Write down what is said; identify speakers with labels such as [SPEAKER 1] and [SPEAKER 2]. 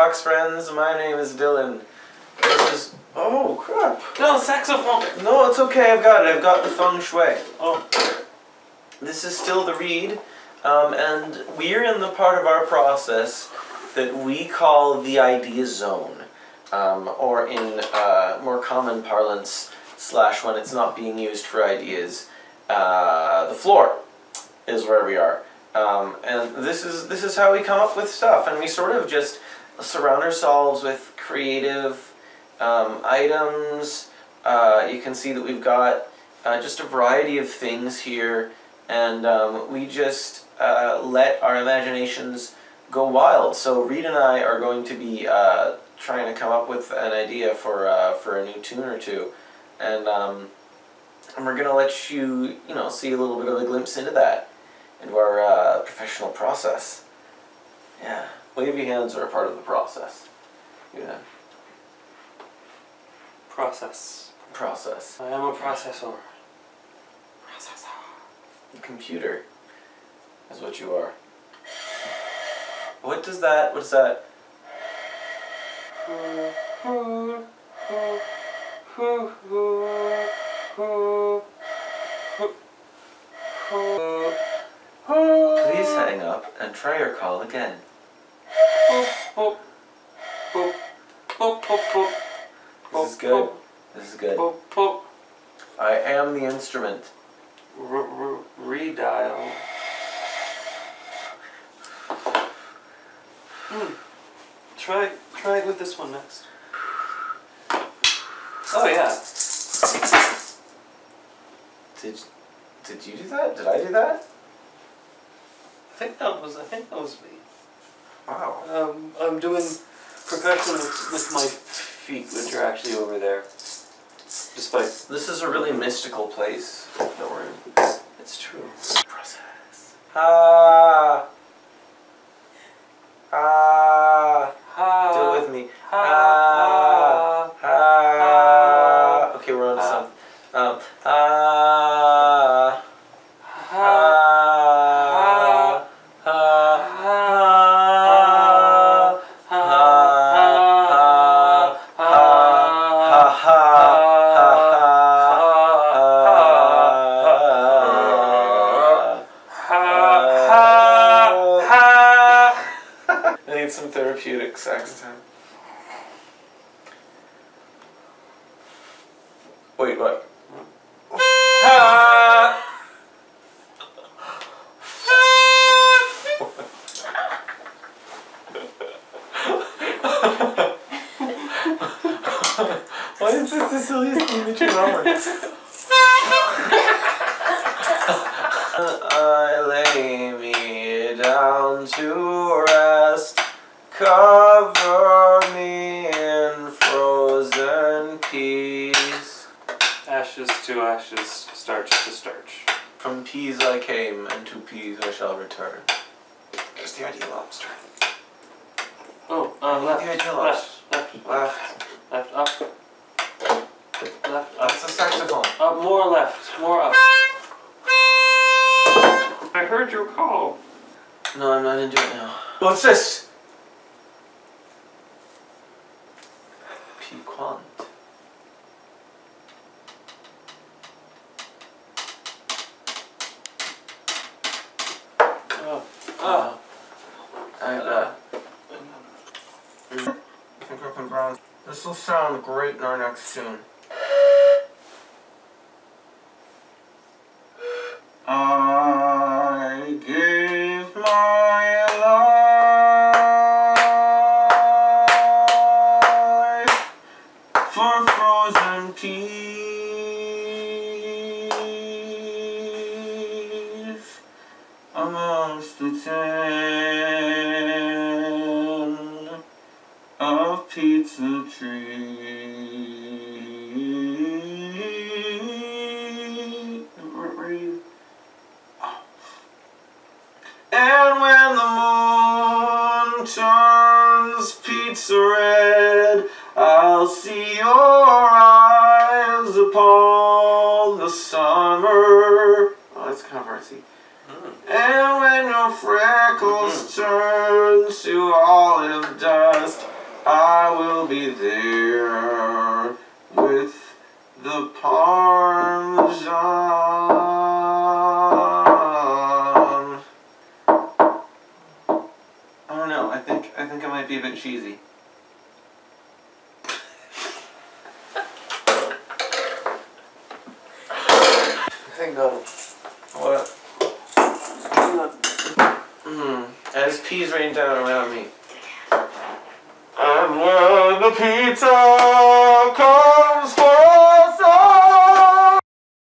[SPEAKER 1] box friends. My name is Dylan. This is. Oh crap!
[SPEAKER 2] No, saxophone!
[SPEAKER 1] No, it's okay. I've got it. I've got the feng shui.
[SPEAKER 2] Oh.
[SPEAKER 1] This is still the read, um, and we're in the part of our process that we call the idea zone, um, or in uh, more common parlance, slash when it's not being used for ideas, uh, the floor is where we are. Um, and this is this is how we come up with stuff, and we sort of just surround ourselves with creative um, items. Uh, you can see that we've got uh, just a variety of things here, and um, we just uh, let our imaginations go wild. So Reed and I are going to be uh, trying to come up with an idea for uh, for a new tune or two, and um, and we're gonna let you you know see a little bit of a glimpse into that, into our uh, professional process. Yeah, wavy hands are a part of the process. Yeah,
[SPEAKER 2] Process.
[SPEAKER 1] process.
[SPEAKER 2] I am a processor. processor.
[SPEAKER 1] The computer is what you are. What does that? What's that? Please hang up and try your call again. This is good. This is good. I am the instrument.
[SPEAKER 2] Redial. Hmm. Try try it with this one next. Oh yeah.
[SPEAKER 1] Did did you do that? Did I do that?
[SPEAKER 2] I think that was I think that was me.
[SPEAKER 1] Wow.
[SPEAKER 2] Um, I'm doing percussion with, with my feet, which are actually over there. Despite
[SPEAKER 1] This is a really mystical place that we're in.
[SPEAKER 2] it's true.
[SPEAKER 1] Process. Ah. Ah. Do it with me. Ah. Some therapeutic time. Wait, what? Why is this the silliest thing that you've ever I lay me down to rest, cover me in frozen peas.
[SPEAKER 2] Ashes to ashes, starch to starch.
[SPEAKER 1] From peas I came, and to peas I shall return. There's the idea lobster.
[SPEAKER 2] Oh, uh, left,
[SPEAKER 1] The ideal
[SPEAKER 2] left,
[SPEAKER 1] lobster.
[SPEAKER 2] left,
[SPEAKER 1] Left.
[SPEAKER 2] left, up, left, up,
[SPEAKER 1] That's the saxophone.
[SPEAKER 2] up, more left, more up. I heard your call.
[SPEAKER 1] No, I'm not into it now. What's this?
[SPEAKER 2] Oh.
[SPEAKER 1] I, uh, I think I can brown. This will sound great in our next tune. I gave my life for frozen peas amongst of pizza? Oh. And when the moon turns pizza red, I'll see your eyes upon the summer. Oh, that's kind of artsy. And when your freckles mm. turn to olive dust, I will be there with the parmesan. I don't know. I think I think it might be a bit cheesy.
[SPEAKER 2] Hang on.
[SPEAKER 3] What?
[SPEAKER 2] Hang on.
[SPEAKER 3] Mm. As peas rain down around me.
[SPEAKER 1] And when the pizza.